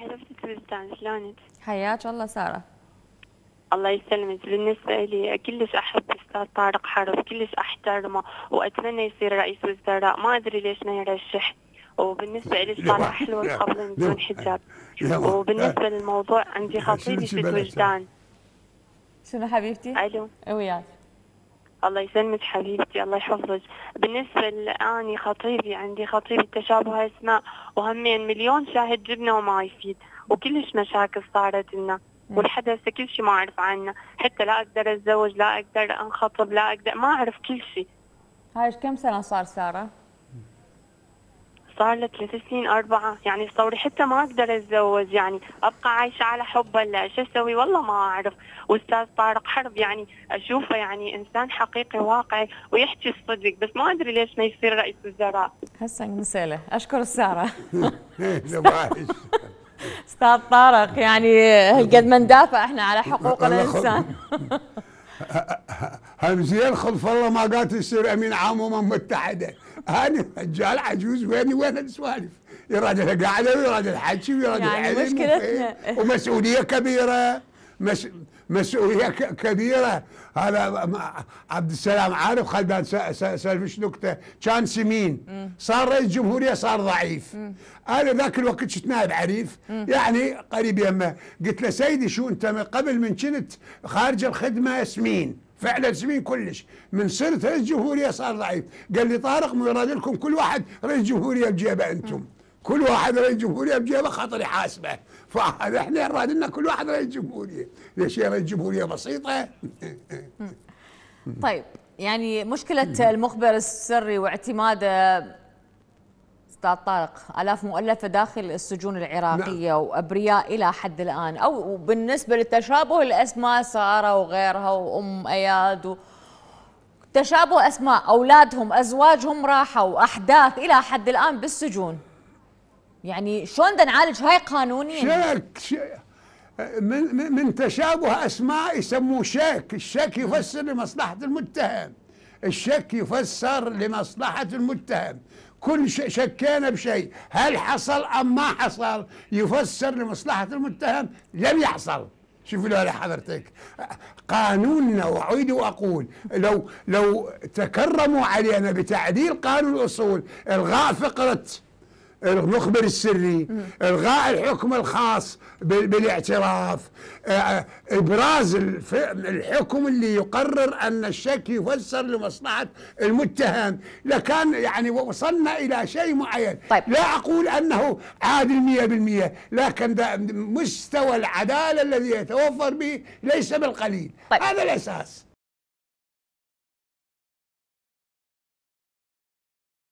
هلا ست شلونك؟ حياك الله سارة. الله يسلمك. بالنسبة لي كلش أحب الأستاذ طارق حرب كلش أحترمه وأتمنى يصير رئيس وزراء. ما أدري ليش ما يرشح. وبالنسبة لي طالع حلوة قبل بدون حجاب. وبالنسبة للموضوع عندي خطيبي ست وجدان شنو حبيبتي؟ ألو. وياك. الله يسلمك حبيبتي الله يحفظك. بالنسبة لأني خطيبي عندي خطيبي تشابه أسماء وهمين مليون شاهد جبنا وما يفيد وكلش مشاكل صارت لنا ولحد هسه كل شيء ما أعرف عنه حتى لا أقدر أتزوج لا أقدر أنخطب لا أقدر ما أعرف كل شيء هاي كم سنة صار سارة؟ صار له ثلاث سنين أربعة. يعني تصوري حتى ما أقدر أتزوج. يعني أبقى عايشة على حب ولا شو أسوي؟ والله ما أعرف. وأستاذ طارق حرب. يعني أشوفه يعني إنسان حقيقي واقعي ويحكي الصدق. بس ما أدري ليش ما يصير رئيس وزراء هسه نسأله أشكر سارة أستاذ طارق يعني هالقد ما ندافع إحنا على حقوق الإنسان. همزين خلف الله ما قالت يصير أمين عام امم متحدة. أنا رجال عجوز ويني وين السوالف؟ يراد القعده ويراد الحكي ويراد يعني مشكلتنا ومسؤولية كبيرة مس مسؤولية كبيرة. هذا عبد السلام عارف خلدان سالفش نكته كان سمين. صار رئيس جمهورية صار ضعيف. أنا ذاك الوقت كنت نائب عريف. يعني قريب يمه قلت له سيدي شو أنت من قبل من كنت خارج الخدمة سمين. فعلا سمين كلش. من صرت رئيس جمهوريه صار ضعيف. قال لي طارق مراد لكم كل واحد رئيس جمهوريه بجيبه أنتم. كل واحد رئيس جمهوريه بجيبه خاطر يحاسبه فهذا إحنا راد لنا كل واحد رئيس جمهوريه ليش رئيس جمهوريه بسيطة؟ طيب يعني مشكلة المخبر السري واعتماده أستاذ طارق آلاف مؤلفة داخل السجون العراقية نعم. وأبرياء إلى حد الآن. أو بالنسبة للتشابه الأسماء سارة وغيرها وأم أياد و تشابه أسماء أولادهم أزواجهم راحوا أحداث إلى حد الآن بالسجون. يعني شلون بدنا نعالج هاي قانونيا شك من من تشابه أسماء يسموه شك. الشك يفسر لمصلحة المتهم. الشك يفسر لمصلحة المتهم. كل شكينا بشيء. هل حصل أم ما حصل؟ يفسر لمصلحة المتهم. لم يحصل. شوفوا له حضرتك. قانوننا وأعيد وأقول لو لو تكرموا علينا بتعديل قانون الأصول الغاء فقرة المخبر السري إلغاء الحكم الخاص بالاعتراف. آه، إبراز الحكم اللي يقرر أن الشك يفسر لمصلحة المتهم. لكان يعني وصلنا إلى شيء معين. طيب. لا أقول أنه عادل 100% لكن مستوى العدالة الذي يتوفر به ليس بالقليل. طيب. هذا الأساس.